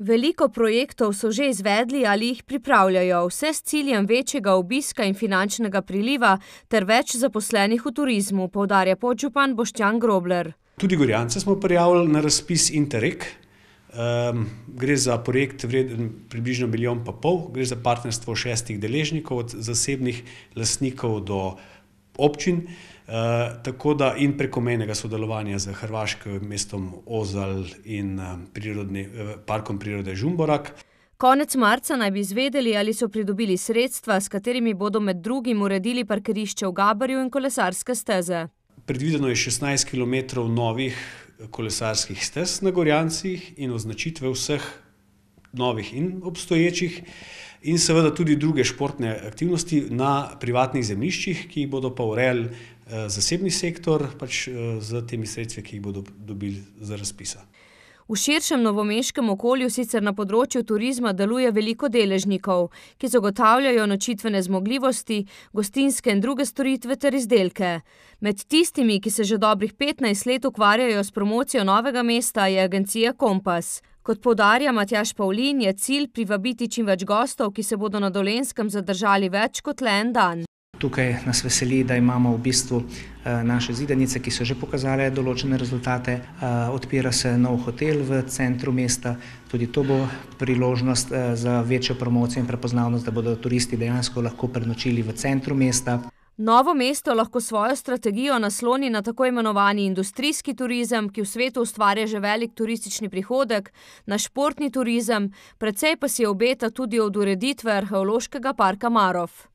Veliko projektov so že izvedli ali jih pripravljajo, vse s ciljem večjega obiska in finančnega priliva ter več zaposlenih v turizmu, poudarja podžupan Boštjan Grobler. Tudi Gorjance smo prijavili na razpis Interreg. gre za projekt, vreden približno milijon pa pol, gre za partnerstvo šestih deležnikov, od zasebnih lastnikov do občin. tako da in prekomernega sodelovanja s hrvaškim mestom Ozalj in, Parkom prirode Žumberak. Konec marca naj bi izvedeli, ali so pridobili sredstva, s katerimi bodo med drugim uredili parkirišče v Gabarju in kolesarske steze. Predvideno je šestnajst kilometrov novih kolesarskih stez na Gorjancih in označitve vseh novih in obstoječih. In seveda tudi druge športne aktivnosti na privatnih zemljiščih, ki jih bodo pa urejali, zasebni sektor, pač, s temi sredstvi, ki jih bodo dobili z razpisa. V širšem novomeškem okolju sicer na področju turizma deluje veliko deležnikov, ki zagotavljajo nočitvene zmogljivosti, gostinske in druge storitve ter izdelke. Med tistimi, ki se že dobrih petnajst let ukvarjajo s promocijo Novega mesta, je agencija Kompas. Kot poudarja Matjaž Pavlin, je cilj privabiti čim več gostov, ki se bodo na Dolenjskem zadržali več kot le en dan. Tukaj nas veseli, da imamo v bistvu, naše zidanice, ki so že pokazale določene rezultate, odpira se nov hotel v centru mesta, tudi to bo priložnost, za večjo promocijo in prepoznavnost, da bodo turisti dejansko lahko prenočili v centru mesta. Novo mesto lahko svojo strategijo nasloni na tako imenovani industrijski turizem, ki v svetu ustvarja že velik turistični prihodek, na športni turizem, precej pa si obeta tudi od ureditve Arheološkega parka Marof.